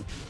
you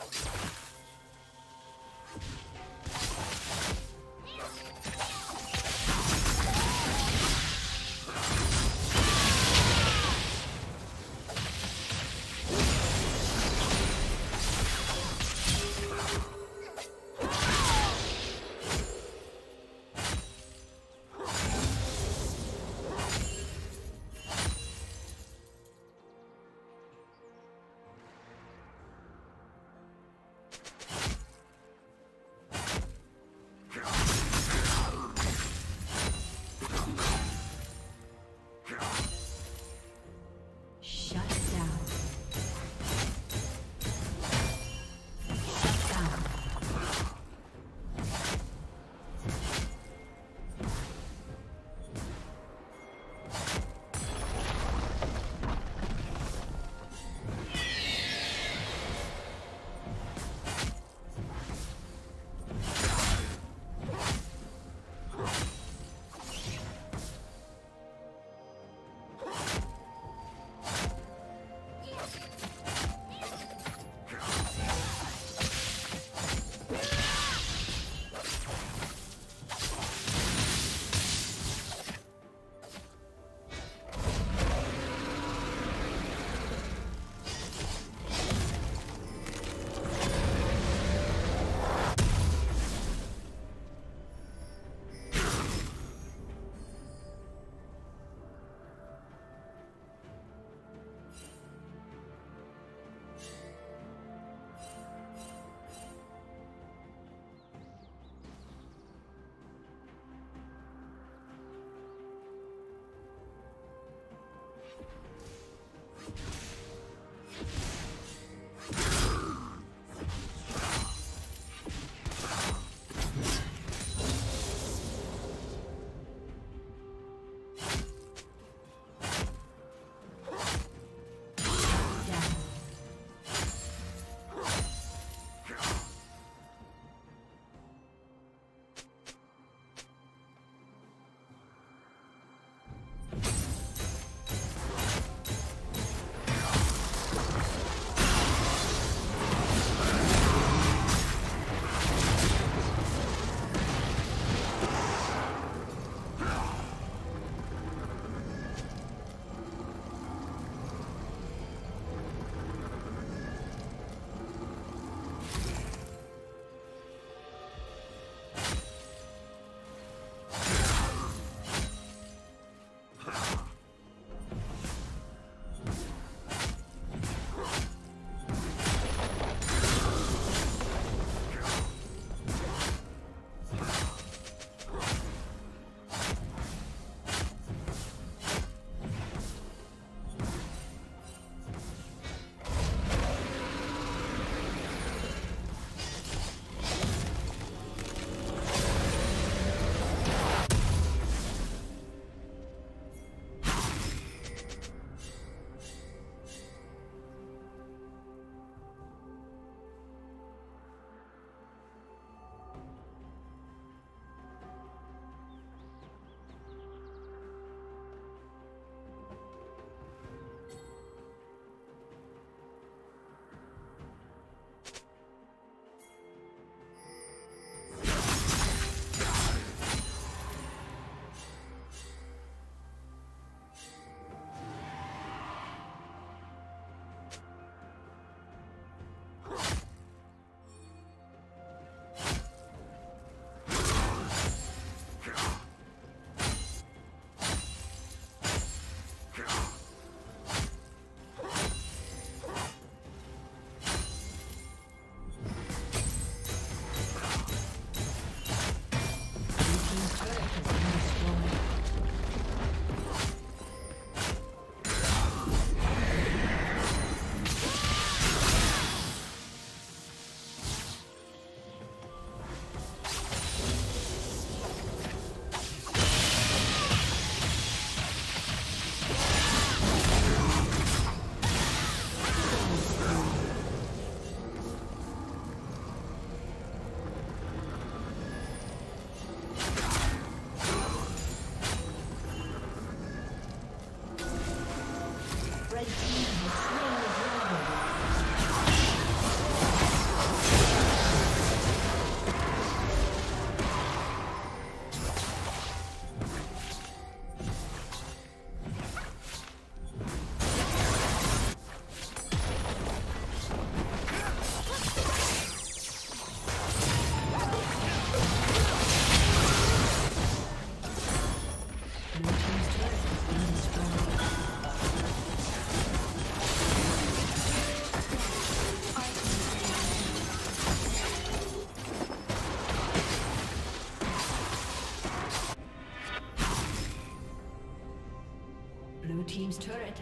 you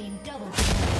Team double kill.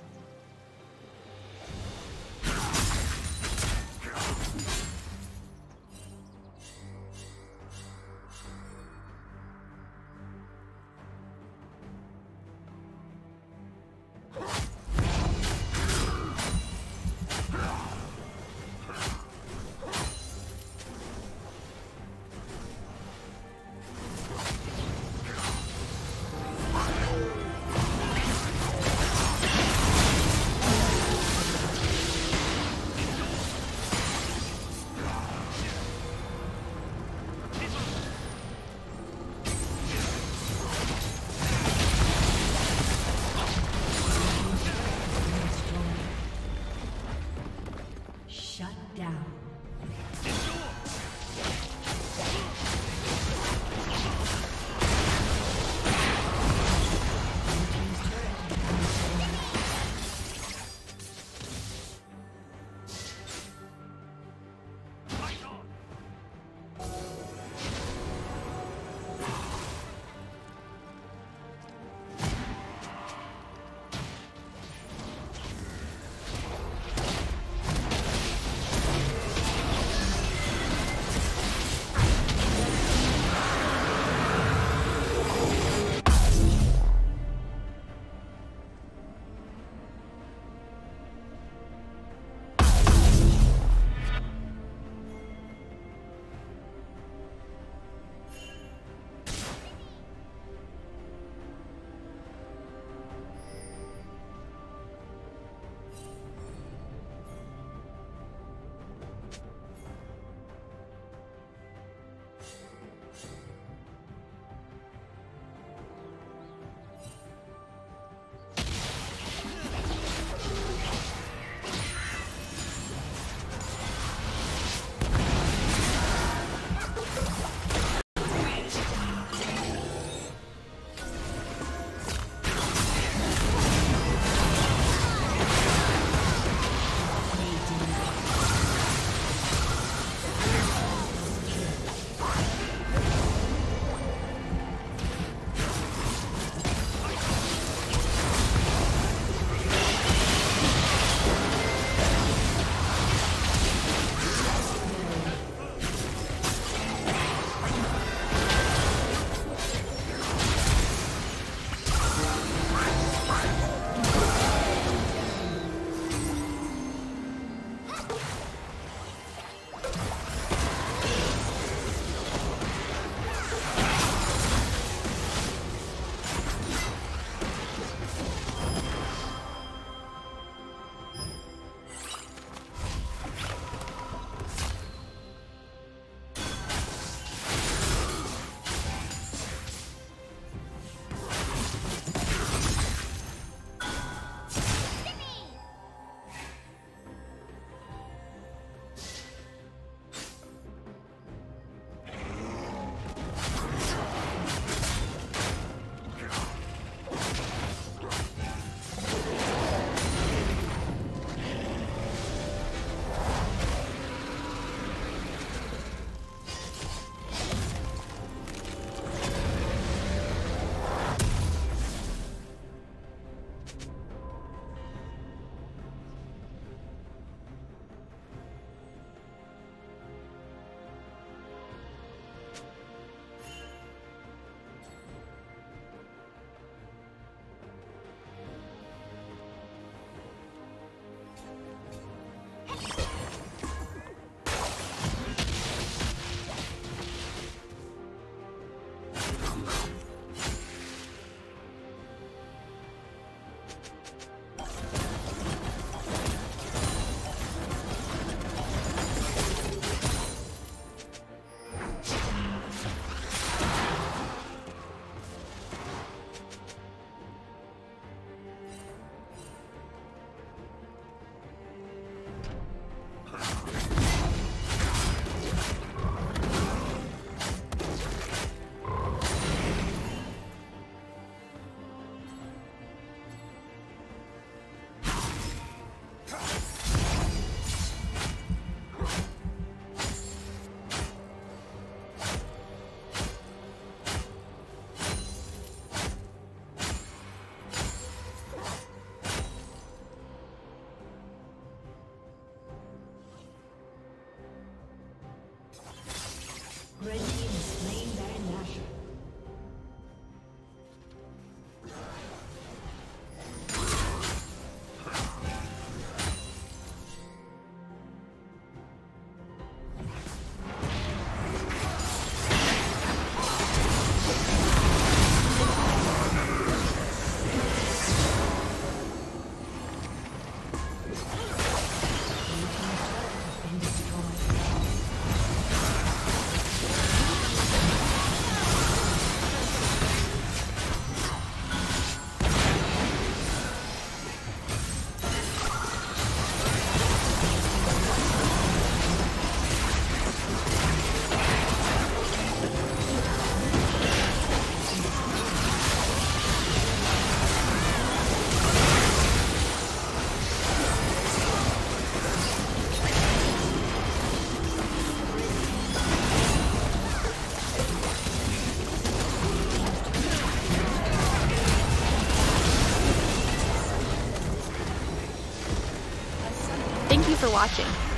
Red for watching.